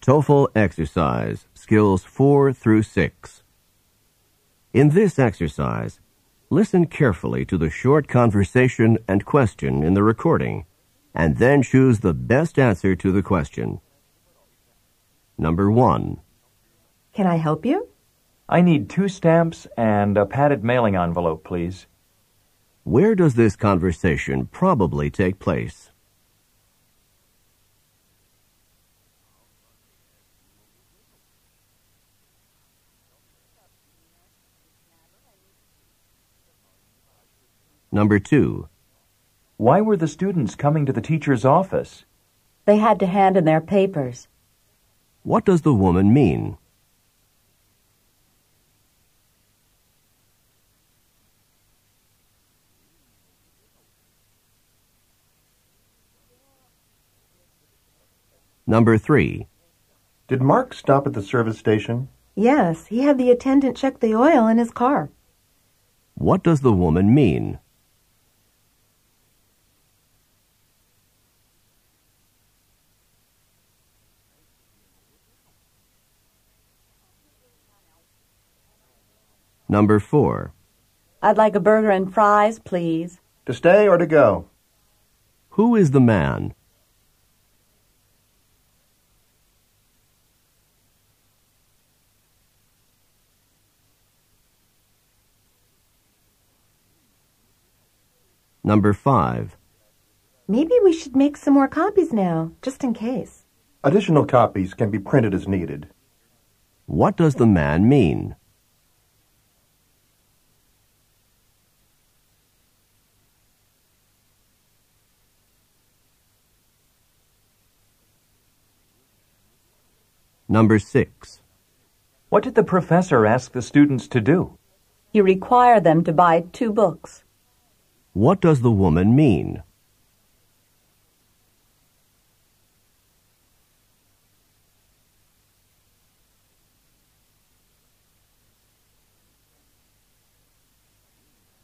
TOEFL exercise, skills 4 through 6. In this exercise, listen carefully to the short conversation and question in the recording, and then choose the best answer to the question. Number 1. Can I help you? I need two stamps and a padded mailing envelope, please. Where does this conversation probably take place? Number 2. Why were the students coming to the teacher's office? They had to hand in their papers. What does the woman mean? Number 3. Did Mark stop at the service station? Yes, he had the attendant check the oil in his car. What does the woman mean? Number 4. I'd like a burger and fries, please. To stay or to go? Who is the man? Number 5. Maybe we should make some more copies now, just in case. Additional copies can be printed as needed. What does the man mean? Number 6. What did the professor ask the students to do? You require them to buy two books. What does the woman mean?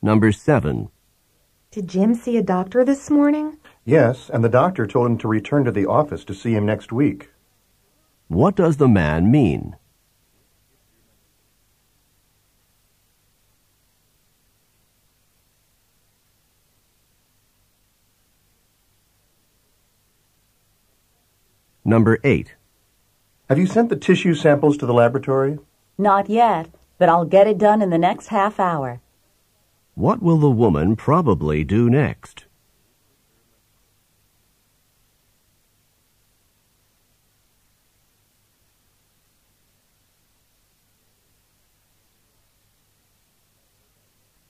Number 7. Did Jim see a doctor this morning? Yes, and the doctor told him to return to the office to see him next week. What does the man mean? Number 8. Have you sent the tissue samples to the laboratory? Not yet, but I'll get it done in the next half hour. What will the woman probably do next?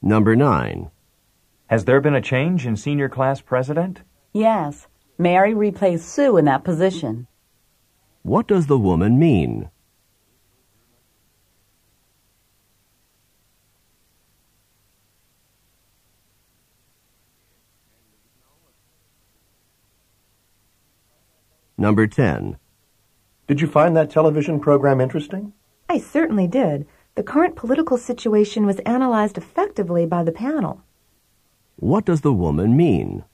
Number 9. Has there been a change in senior class president? Yes, Mary replaced Sue in that position. What does the woman mean? Number 10. Did you find that television program interesting? I certainly did. The current political situation was analyzed effectively by the panel. What does the woman mean?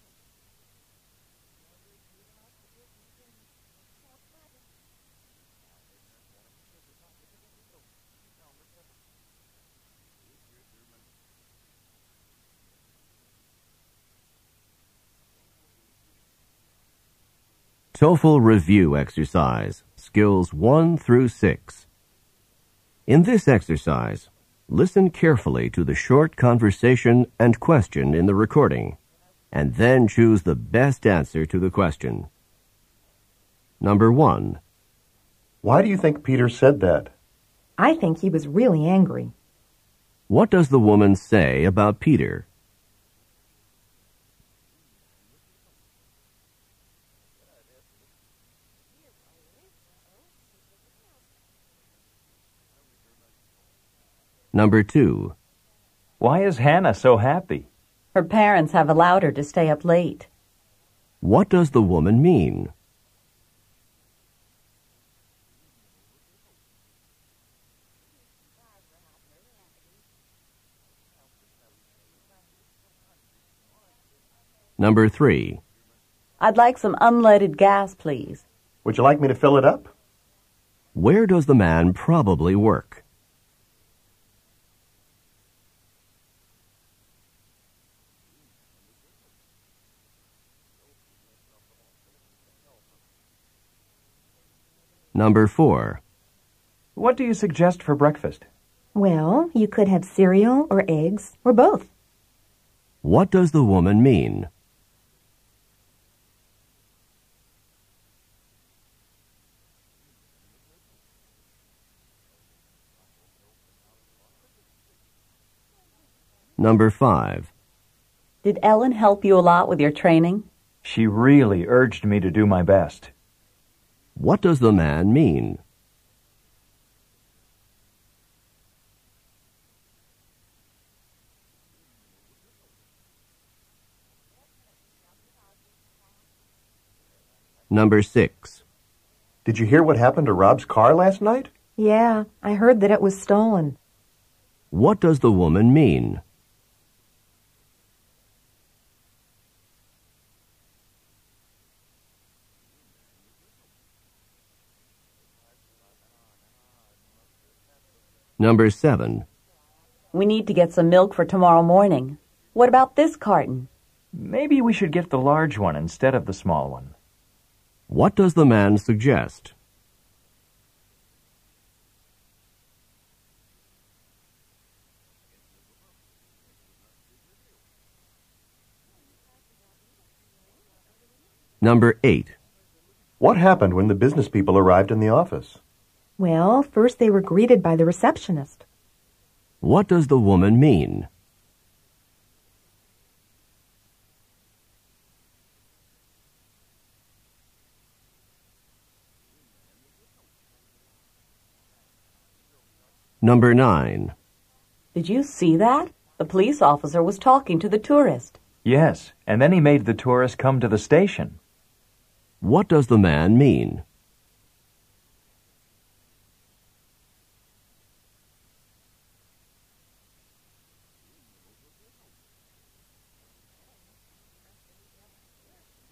TOEFL Review Exercise, Skills 1 through 6. In this exercise, listen carefully to the short conversation and question in the recording, and then choose the best answer to the question. Number 1. Why do you think Peter said that? I think he was really angry. What does the woman say about Peter? Number 2. Why is Hannah so happy? Her parents have allowed her to stay up late. What does the woman mean? Number 3. I'd like some unleaded gas, please. Would you like me to fill it up? Where does the man probably work? Number 4. What do you suggest for breakfast? Well, you could have cereal or eggs or both. What does the woman mean? Number 5. Did Ellen help you a lot with your training? She really urged me to do my best. What does the man mean? Number 6. Did you hear what happened to Rob's car last night? Yeah, I heard that it was stolen. What does the woman mean? Number 7. We need to get some milk for tomorrow morning. What about this carton? Maybe we should get the large one instead of the small one. What does the man suggest? Number 8. What happened when the business people arrived in the office? Well, first they were greeted by the receptionist. What does the woman mean? Number 9. Did you see that? The police officer was talking to the tourist. Yes, and then he made the tourist come to the station. What does the man mean?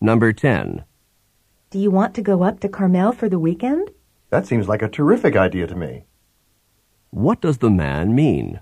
Number 10. Do you want to go up to Carmel for the weekend? That seems like a terrific idea to me. What does the man mean?